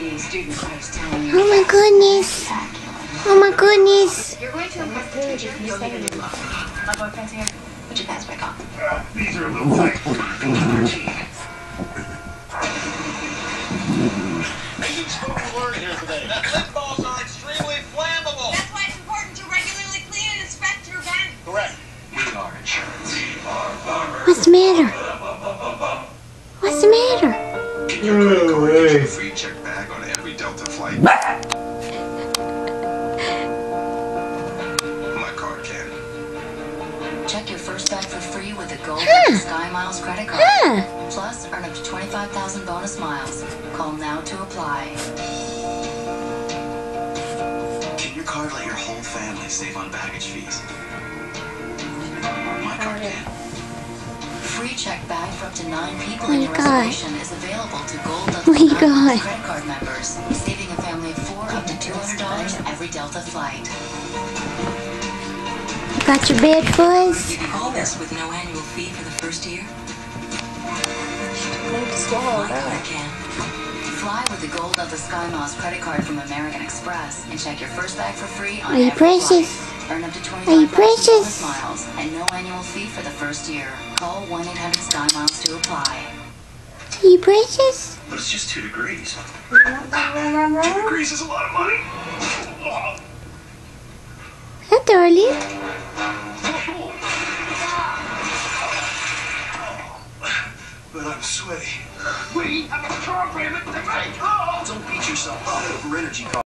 the student I was telling you. Oh my goodness. Oh my goodness. You're going to impress the teacher. You'll need a new look. My boyfriend's here. Put your pants back on. These are a little tight for PG-13. To learn here today? That lip balls are extremely flammable. That's why it's important to regularly clean and inspect your vent. Correct. We are insurance. What's the matter? What's the matter? Can your credit card get you free check flight? My card can. Check your first bag for free with a Gold Huh. Sky Miles credit card. Huh. Plus, earn up to 25,000 bonus miles. Call now to apply. Can your card let your whole family save on baggage fees? My card can. Free check bag for up to nine people Oh in your God. reservation is available to Gold Oh my God. credit card members, saving a family of four up to $200 every Delta flight. Got your bed fuzz? You can call this with no annual fee for the first year. My card can. Fly with the Gold Delta Sky Miles credit card from American Express and check your first bag for free on Are you every precious? flight. Earn up to Are 25,000 you bonus precious? miles and no annual fee for the first year. Call 1-800-SKY-MILES to apply. Are you precious? But it's just two degrees. two degrees is a lot of money. Hi, darling. But I'm sweaty. We have a program to make. Oh, don't beat yourself up over energy costs.